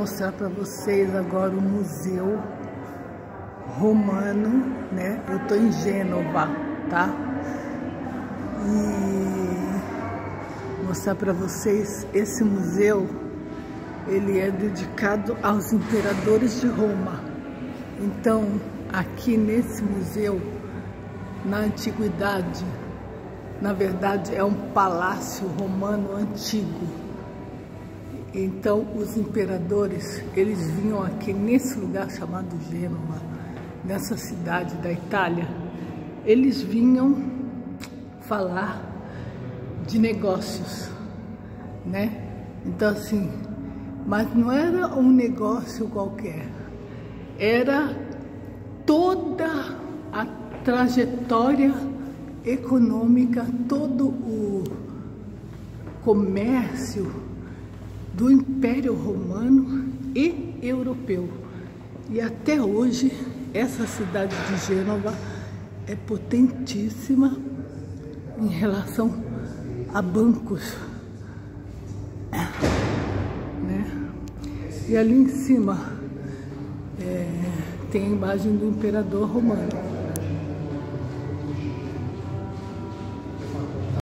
mostrar para vocês agora o museu romano, né? Eu tô em Gênova, tá? E mostrar para vocês esse museu, ele é dedicado aos imperadores de Roma. Então, aqui nesse museu, na antiguidade, na verdade é um palácio romano antigo então, os imperadores, eles vinham aqui nesse lugar chamado Gênova, nessa cidade da Itália, eles vinham falar de negócios, né? Então, assim, mas não era um negócio qualquer, era toda a trajetória econômica, todo o comércio do Império Romano e Europeu. E até hoje, essa cidade de Gênova é potentíssima em relação a bancos. Né? E ali em cima é, tem a imagem do imperador romano.